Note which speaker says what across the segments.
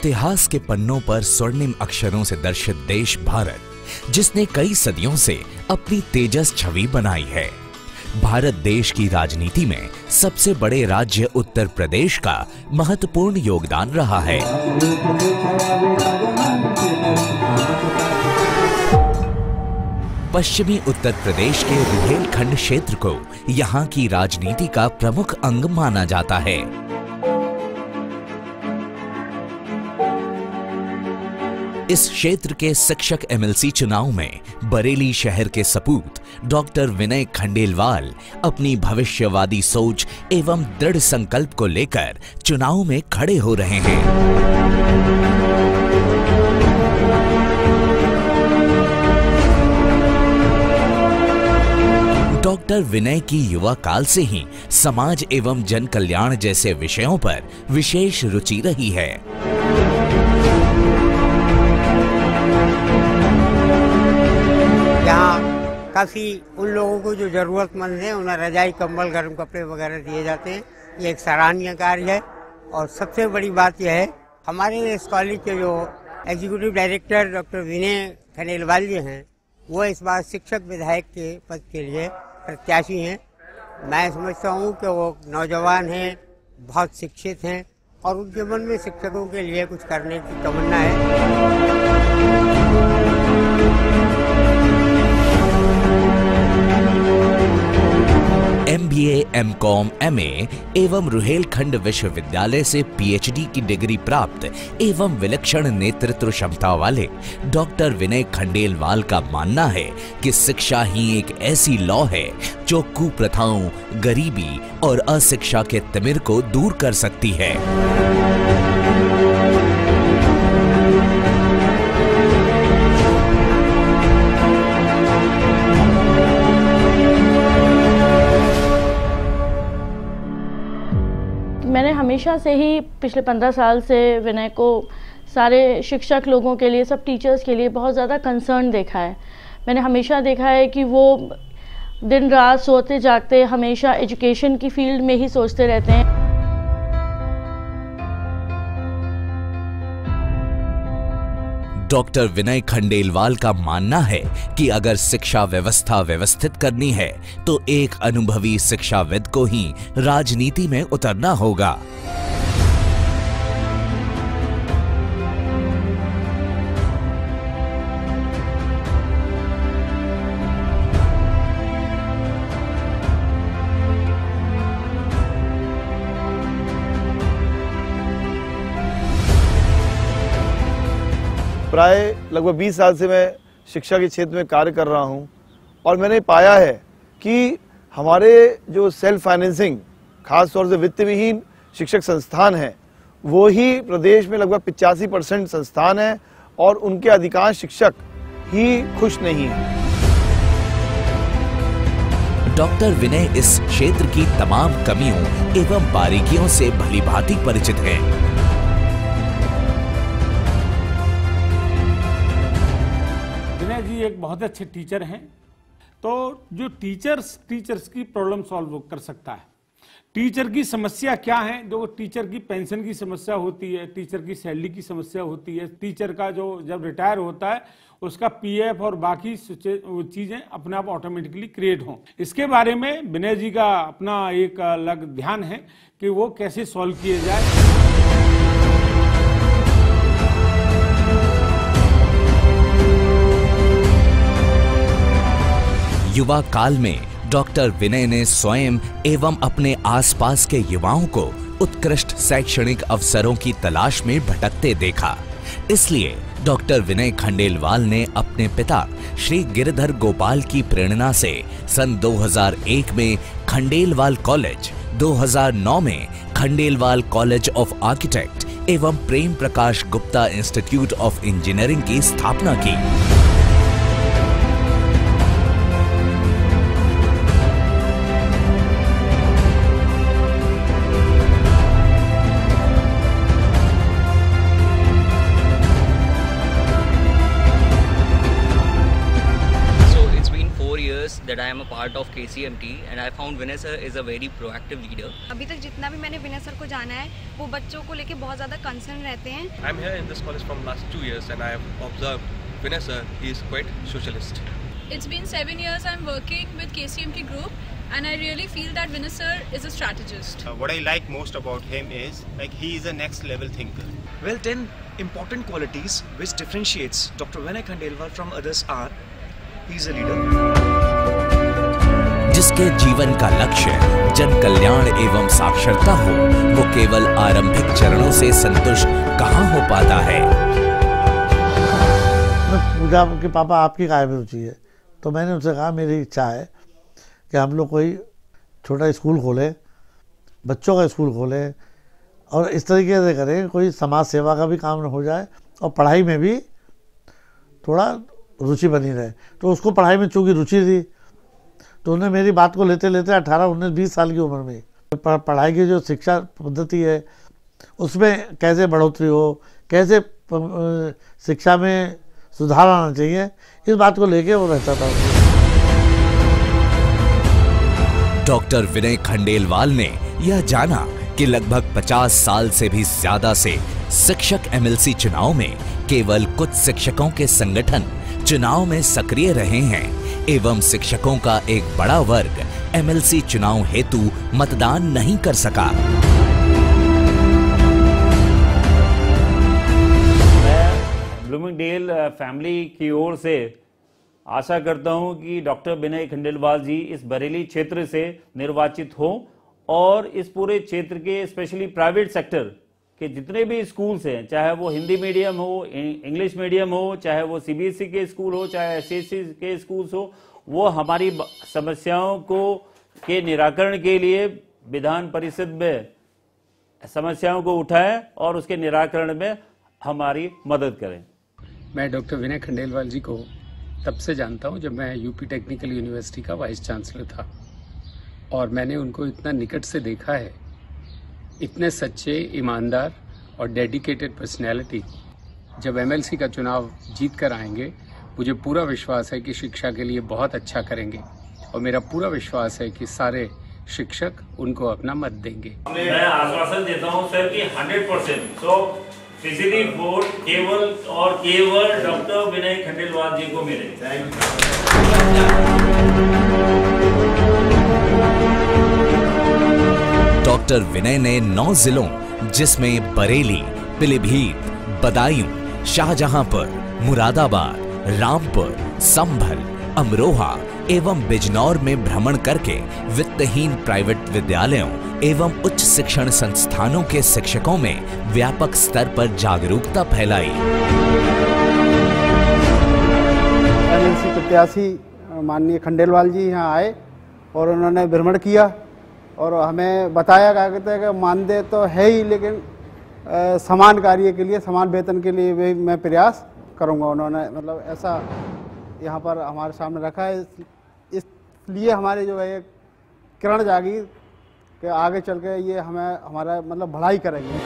Speaker 1: इतिहास के पन्नों पर स्वर्णिम अक्षरों से दर्शित देश भारत, जिसने कई सदियों से अपनी तेजस छवि बनाई है। भारत देश की राजनीति में सबसे बड़े राज्य उत्तर प्रदेश का महत्वपूर्ण योगदान रहा है। पश्चिमी उत्तर प्रदेश के रुहेलखंड क्षेत्र को यहाँ की राजनीति का प्रमुख अंग माना जाता है। इस क्षेत्र के शिक्षक एमएलसी चुनाव में बरेली शहर के सपूत डॉक्टर विनय खंडेलवाल अपनी भविष्यवादी सोच एवं दृढ़ संकल्प को लेकर चुनाव में खड़े हो रहे हैं। डॉक्टर विनय की युवा काल से ही समाज एवं जन कल्याण जैसे विषयों पर विशेष रुचि रही है।
Speaker 2: काफ़ी उन लोगों को जो ज़रूरतमंद हैं, उन्हें रजाई, कंबल, गर्म कपड़े वगैरह दिए जाते हैं। ये एक सराहनीय कार्य है। और सबसे बड़ी बात यह है, हमारे इस कॉलेज के जो executive director doctor Vinay Khandelwal ji हैं, वो इस बार शिक्षक विधायक के पद के लिए प्रत्याशी हैं। मैं समझता हूँ कि वो नौजवान हैं, बहुत शिक्षित हैं, और उनके मन में शिक्षकों के लिए कुछ करने की तमन्ना है।
Speaker 1: M B M com M एवं रुहेलखंड विश्वविद्यालय से पीएचडी की डिग्री प्राप्त एवं विलक्षण नेतृत्व क्षमता वाले डॉक्टर विनय खंडेलवाल का मानना है कि शिक्षा ही एक ऐसी लॉ है जो कुप्रथाओं, गरीबी और अशिक्षा के तमिर को दूर कर सकती है।
Speaker 3: हमेशा से ही पिछले पंद्रह साल से विनय को सारे शिक्षक लोगों के लिए, सब टीचर्स के लिए बहुत ज़्यादा कंसर्न देखा है। मैंने हमेशा देखा है कि वो दिन रात सोते जागते हमेशा एजुकेशन की फ़ील्ड में ही सोचते रहते हैं।
Speaker 1: डॉक्टर विनय खंडेलवाल का मानना है कि अगर शिक्षा व्यवस्था व्यवस्थित करनी है तो एक अनुभवी शिक्षाविद को ही राजनीति में उतरना होगा।
Speaker 4: प्राय लगभग 20 साल से मैं शिक्षा के क्षेत्र में कार्य कर रहा हूँ और मैंने पाया है कि हमारे जो सेल्फ फाइनेंसिंग खास तौर से वित्त विहीन शिक्षक संस्थान हैं, वो ही प्रदेश में लगभग पिचासी परसेंट संस्थान हैं और उनके अधिकांश शिक्षक ही खुश नहीं हैं
Speaker 1: डॉक्टर विनय इस क्षेत्र की तमाम कमियों एवं बारीकियों से भलीभांति परिचित हैं।
Speaker 5: जी एक बहुत अच्छे टीचर हैं। तो जो टीचर्स टीचर्स की प्रॉब्लम सॉल्व कर सकता है। टीचर की समस्या क्या है? जो टीचर की पेंशन की समस्या होती है टीचर की सैलरी की समस्या होती है। टीचर का जो, जब रिटायर होता है, उसका पीएफ और बाकी चीज़ें अपने आप ऑटोमेटिकली क्रिएट हों। इसके बारे में विनय जी का अपना एक अलग ध्यान है कि वो कैसे सॉल्व किए जाए।
Speaker 1: युवा काल में डॉक्टर विनय ने स्वयं एवं अपने आसपास के युवाओं को उत्कृष्ट शैक्षणिक अवसरों की तलाश में भटकते देखा। इसलिए डॉक्टर विनय खंडेलवाल ने अपने पिता श्री गिरधर गोपाल की प्रेरणा से सन 2001 में खंडेलवाल कॉलेज 2009 में खंडेलवाल कॉलेज ऑफ़ आर्किटेक्ट एवं Prem Prakash Gupta institute of engineering की स्थापना की।
Speaker 6: part part of KCMT and I found Vinay sir is a very proactive leader.
Speaker 7: अभी तक जितना भी मैंने विनय सर को जाना है वो बच्चों को लेके बहुत ज़्यादा कंसर्न रहते हैं
Speaker 8: I'm here in this college from last two years and I have observed Vinay sir, he is quite socialist.
Speaker 9: It's been seven years I'm working with KCMT Group and I really feel that Vinay sir is a strategist.
Speaker 10: Uh, what I like most about him is like he is a next level thinker.
Speaker 11: Well, 10 important qualities which differentiates Dr. Vinay Khandelwal from others are he is a leader.
Speaker 1: जिसके जीवन का लक्ष्य जन कल्याण एवं साक्षरता हो, वो केवल आरंभिक चरणों से संतुष्ट कहाँ हो पाता है?
Speaker 12: के पापा, आपकी काय में रुचि है? तो मैंने उनसे कहा, मेरी इच्छा है कि हम लोग कोई छोटा स्कूल खोलें, बच्चों का स्कूल खोलें, और इस तरीके से करें, कोई समाज सेवा का भी काम हो जाए, और पढ़ाई में भी थोड़ा रुचि बनी रहे। तो उसको पढ़ाई में चूँकि रुचि थी तो उन्हें मेरी बात को लेते लेते अठारह, उन्नीस, बीस साल की उम्र में पढ़ाई की जो शिक्षा पद्धति है, उसमें कैसे बढ़ोतरी हो, कैसे शिक्षा में सुधार आना चाहिए, इस बात को लेके वो रहता था।
Speaker 1: डॉक्टर विनय खंडेलवाल ने यह जाना कि लगभग 50 साल से भी ज़्यादा से शिक्षक एमएलसी चुनाव में केवल कुछ शिक्षकों के संगठन चुनाव में सक्रिय रहे हैं। एवं शिक्षकों का एक बड़ा वर्ग एमएलसी चुनाव हेतु मतदान नहीं कर सका।
Speaker 13: ब्लूमिंगडेल फैमिली की ओर से आशा करता हूँ कि डॉक्टर विनय खंडेलवाल जी इस बरेली क्षेत्र से निर्वाचित हो और इस पूरे क्षेत्र के, स्पेशली प्राइवेट सेक्टर के जितने भी स्कूल्स हैं, चाहे वो हिंदी मीडियम हो इंग्लिश मीडियम हो, चाहे वो सीबीएसई के स्कूल हो, चाहे एसएससी के स्कूल्स हो, वो हमारी समस्याओं को, के निराकरण के लिए विधान परिषद में समस्याओं को उठाएँ और उसके निराकरण में हमारी मदद करें।
Speaker 14: मैं डॉक्टर विनय खंडेलवाल जी को तब से जानता हूँ जब मैं यूपी टेक्निकल यूनिवर्सिटी का वाइस चांसलर था और मैंने उनको इतना निकट से देखा है इतने सच्चे, ईमानदार और डेडिकेटेड पर्सनैलिटी जब एमएलसी का चुनाव जीत कर आएँगे, मुझे पूरा विश्वास है कि शिक्षा के लिए बहुत अच्छा करेंगे और मेरा पूरा विश्वास है कि सारे शिक्षक उनको अपना मत देंगे।
Speaker 13: मैं आश्वासन देता हूँ, सर, कि 100 परसेंट सो फिजिली वोट केवल और केवल डॉक्टर विनय खंडेलवाल जी को मिले।
Speaker 1: डॉक्टर विनय ने नौ जिलों, जिसमें बरेली, पीलीभीत, बदायूं शाहजहांपुर मुरादाबाद, रामपुर, संभल, अमरोहा एवं बिजनौर में भ्रमण करके वित्तहीन प्राइवेट विद्यालयों एवं उच्च शिक्षण संस्थानों के शिक्षकों में व्यापक स्तर पर जागरूकता फैलाई।
Speaker 15: प्रत्याशी माननीय खंडेलवाल जी यहाँ आए और उन्होंने भ्रमण किया। और हमें बताया क्या कहते हैं कि मानदेय तो है ही लेकिन आ, समान कार्य के लिए समान वेतन के लिए भी मैं प्रयास करूँगा। उन्होंने मतलब ऐसा यहाँ पर हमारे सामने रखा है। इसलिए हमारे जो है एक किरण जागी कि आगे चल के ये हमें हमारा मतलब भलाई करेंगे।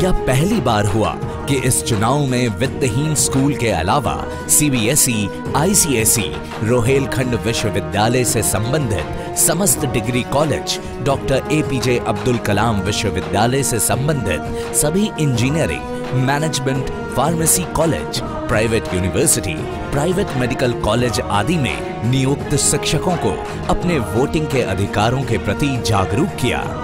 Speaker 1: क्या पहली बार हुआ कि इस चुनाव में वित्तहीन स्कूल के अलावा सीबीएसई, आईसीएसई, रोहेलखंड विश्वविद्यालय से संबंधित समस्त degree college doctor APJ Abdul Kalam विश्वविद्यालय से संबंधित सभी engineering management pharmacy college private university private medical college आदि में नियुक्त शिक्षकों को अपने वोटिंग के अधिकारों के प्रति जागरूक किया।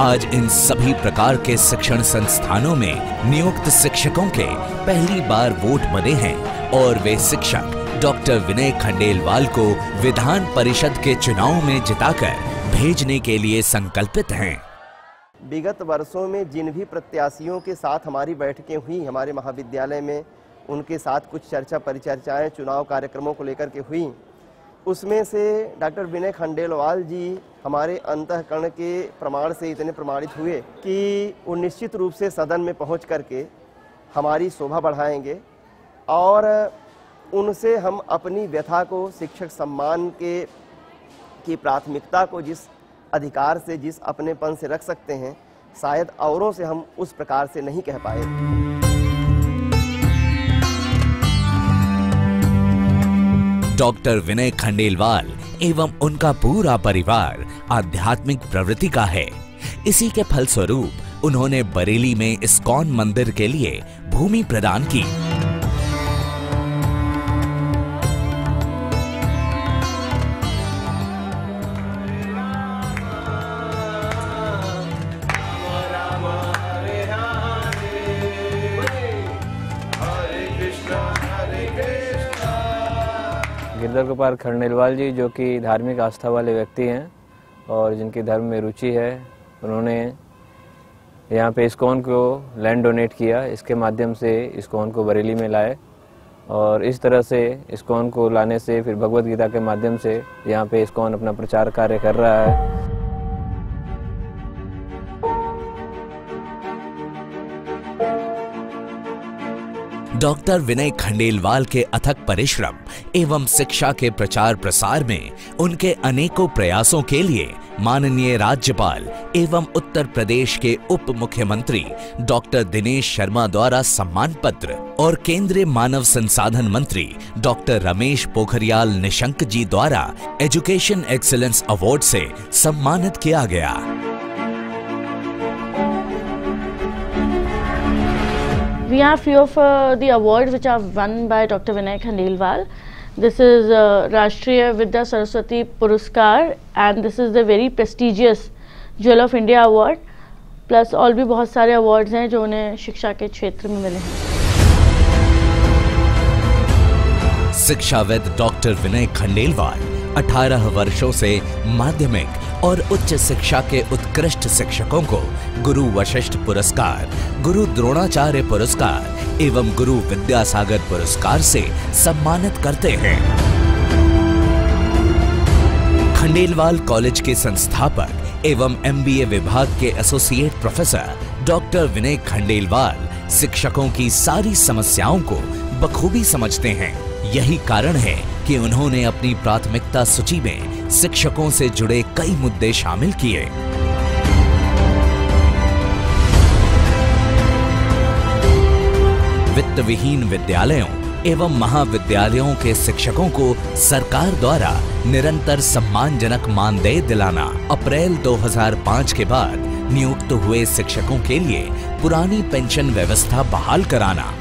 Speaker 1: आज इन सभी प्रकार के शिक्षण संस्थानों में नियुक्त शिक्षकों के पहली बार वोट बने हैं और वे शिक्षक डॉक्टर विनय खंडेलवाल को विधान परिषद के चुनाव में जिताकर भेजने के लिए संकल्पित हैं।
Speaker 16: विगत वर्षों में जिन भी प्रत्याशियों के साथ हमारी बैठकें हुई, हमारे महाविद्यालय में उनके साथ कुछ चर्चा परिचर्चाएँ चुनाव कार्यक्रमों को लेकर के हुई उसमें से डॉक्टर विनय खंडेलवाल जी हमारे अंतकरण के प्रमाण से इतने प्रमाणित हुए कि वो निश्चित रूप से सदन में पहुँच करके हमारी शोभा बढ़ाएँगे और उनसे हम अपनी व्यथा को, शिक्षक सम्मान के, की प्राथमिकता को जिस अधिकार से, जिस अपनेपन से रख सकते हैं, शायद औरों से हम उस प्रकार से नहीं कह पाए।
Speaker 1: डॉक्टर विनय खंडेलवाल एवं उनका पूरा परिवार आध्यात्मिक प्रवृत्ति का है। इसी के फलस्वरूप उन्होंने बरेली में इस्कॉन मंदिर के लिए भूमि प्रदान की।
Speaker 17: गिरधर गोपाल खंडेलवाल जी, जो कि धार्मिक आस्था वाले व्यक्ति हैं और जिनकी धर्म में रुचि है, उन्होंने यहाँ पे इस्कॉन को लैंड डोनेट किया। इसके माध्यम से इस्कॉन को बरेली में लाए और इस तरह से इस्कॉन को लाने से, फिर भगवत गीता के माध्यम से यहाँ पे इस्कॉन अपना प्रचार कार्य कर रहा है।
Speaker 1: डॉक्टर विनय खंडेलवाल के अथक परिश्रम एवं शिक्षा के प्रचार प्रसार में उनके अनेकों प्रयासों के लिए माननीय राज्यपाल एवं उत्तर प्रदेश के उप मुख्यमंत्री डॉक्टर दिनेश शर्मा द्वारा सम्मान पत्र और केंद्रीय मानव संसाधन मंत्री डॉक्टर रमेश पोखरियाल निशंक जी द्वारा एजुकेशन एक्सीलेंस अवार्ड से सम्मानित किया गया।
Speaker 3: We have few of uh, the awards which are won by Dr. Vinay Khandelwal. This is uh, Rashtriya Vidya Saraswati Puruskar and this is the very prestigious Jewel of India Award. Plus और भी बहुत सारे awards हैं जो उन्हें शिक्षा के क्षेत्र में मिले हैं
Speaker 1: शिक्षाविद डॉक्टर विनय खंडेलवाल 18 वर्षों से माध्यमिक और उच्च शिक्षा के उत्कृष्ट शिक्षकों को गुरु वशिष्ठ पुरस्कार, गुरु द्रोणाचार्य पुरस्कार एवं गुरु विद्यासागर पुरस्कार से सम्मानित करते हैं। खंडेलवाल कॉलेज के संस्थापक एवं एमबीए विभाग के associate professor doctor Vinay Khandelwal शिक्षकों की सारी समस्याओं को बखूबी समझते हैं। यही कारण है कि उन्होंने अपनी प्राथमिकता सूची में शिक्षकों से जुड़े कई मुद्दे शामिल किए। वित्त विहीन विद्यालयों एवं महाविद्यालयों के शिक्षकों को सरकार द्वारा निरंतर सम्मानजनक मानदेय दिलाना। अप्रैल 2005 के बाद नियुक्त हुए शिक्षकों के लिए पुरानी पेंशन व्यवस्था बहाल कराना।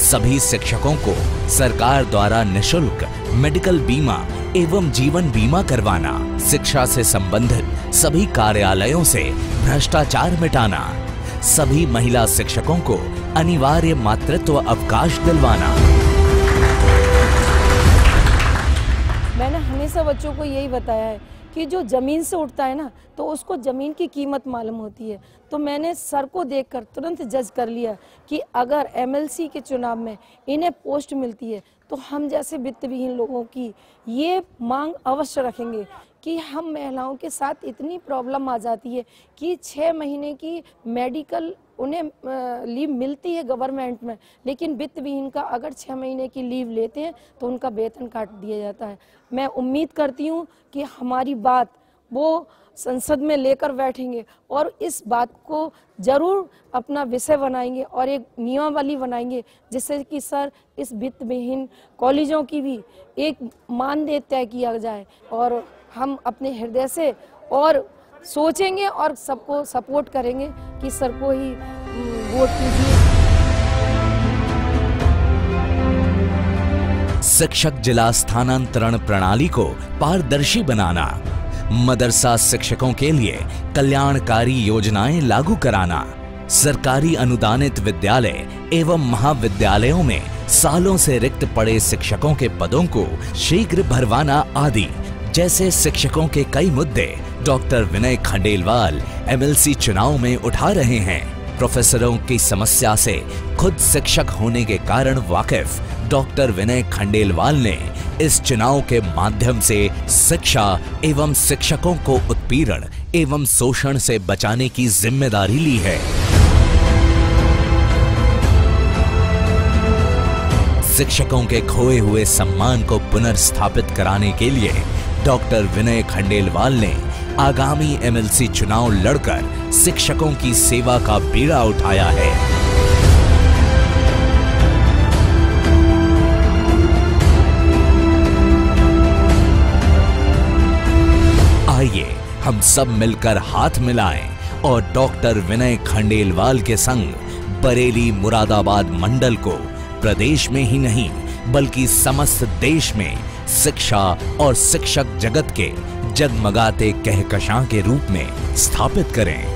Speaker 1: सभी शिक्षकों को सरकार द्वारा निशुल्क मेडिकल बीमा एवं जीवन बीमा करवाना। शिक्षा से संबंधित सभी कार्यालयों से भ्रष्टाचार मिटाना। सभी महिला शिक्षकों को अनिवार्य मातृत्व अवकाश दिलवाना।
Speaker 18: मैंने हमेशा बच्चों को यही बताया है कि जो ज़मीन से उठता है ना तो उसको ज़मीन की कीमत मालूम होती है। तो मैंने सर को देखकर तुरंत जज कर लिया कि अगर एमएलसी के चुनाव में इन्हें पोस्ट मिलती है तो हम जैसे वित्त विहीन लोगों की ये मांग अवश्य रखेंगे कि हम महिलाओं के साथ इतनी प्रॉब्लम आ जाती है कि छः महीने की मेडिकल उन्हें लीव मिलती है गवर्नमेंट में, लेकिन वित्त विहीन का अगर छः महीने की लीव लेते हैं तो उनका वेतन काट दिया जाता है। मैं उम्मीद करती हूँ कि हमारी बात वो संसद में लेकर बैठेंगे और इस बात को ज़रूर अपना विषय बनाएँगे और एक नियमावली बनाएँगे, जिससे कि सर इस वित्त विहीन कॉलेजों की भी एक मानदेय तय किया जाए और हम अपने हृदय से और सोचेंगे और सबको सपोर्ट करेंगे कि सर को ही वोट कीजिए
Speaker 1: शिक्षक जिला स्थानांतरण प्रणाली को पारदर्शी बनाना, मदरसा शिक्षकों के लिए कल्याणकारी योजनाएँ लागू कराना, सरकारी अनुदानित विद्यालय एवं महाविद्यालयों में सालों से रिक्त पड़े शिक्षकों के पदों को शीघ्र भरवाना आदि, जैसे शिक्षकों के कई मुद्दे। डॉक्टर विनय खंडेलवाल एमएलसी चुनाव में उठा रहे हैं। प्रोफेसरों की समस्या से खुद शिक्षक होने के कारण वाकिफ डॉक्टर विनय खंडेलवाल ने इस चुनाव के माध्यम से शिक्षा एवं शिक्षकों को उत्पीड़न एवं शोषण से बचाने की ज़िम्मेदारी ली है। शिक्षकों के खोए हुए सम्मान को पुनर्स्थापित कराने के लिए डॉक्टर विनय खंडेलवाल ने आगामी एमएलसी चुनाव लड़कर शिक्षकों की सेवा का बीड़ा उठाया है। आइए हम सब मिलकर हाथ मिलाएँ और डॉक्टर विनय खंडेलवाल के संग बरेली मुरादाबाद मंडल को प्रदेश में ही नहीं, बल्कि समस्त देश में शिक्षा और शिक्षक जगत के जगमगाते कहकशां के रूप में स्थापित करें।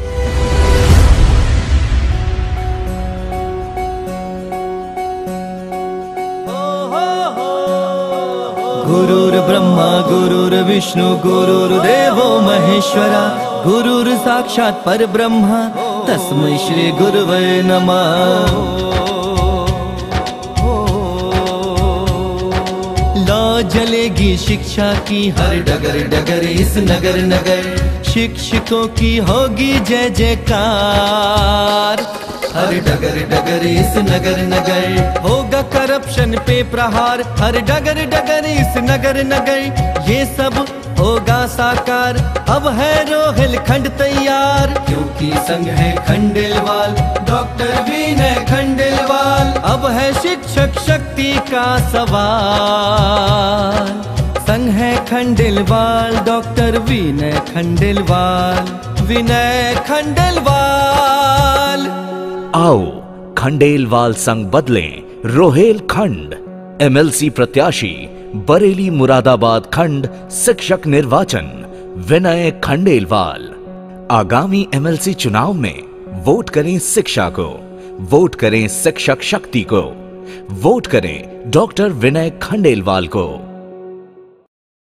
Speaker 19: गुरुर्ब्रह्मा गुरुर्विष्णु गुरुर्देवो महेश्वरा, गुरुर् साक्षात् परब्रह्म, तस्मै श्री गुरुवे नमः। जलेगी शिक्षा की हर डगर डगर इस नगर नगर। शिक्षकों की होगी जय जयकार। हर डगर डगर इस नगर नगर। होगा करप्शन पे प्रहार। हर डगर डगर इस नगर नगर। ये सब होगा साकार। अब है रोहिल खंड तैयार। क्योंकि संग है खंडेलवाल डॉक्टर विनय खंडेलवाल। अब है शिक्षक शक्ति का सवाल। संग है खंडेलवाल डॉक्टर विनय खंडेलवाल। विनय खंडेलवाल।
Speaker 1: आओ खंडेलवाल संग बदले रोहेल खंड। एमएलसी प्रत्याशी बरेली मुरादाबाद खंड शिक्षक निर्वाचन, विनय खंडेलवाल। आगामी एमएलसी चुनाव में वोट करें शिक्षा को, वोट करें शिक्षक शक्ति को, वोट करें डॉक्टर विनय खंडेलवाल को।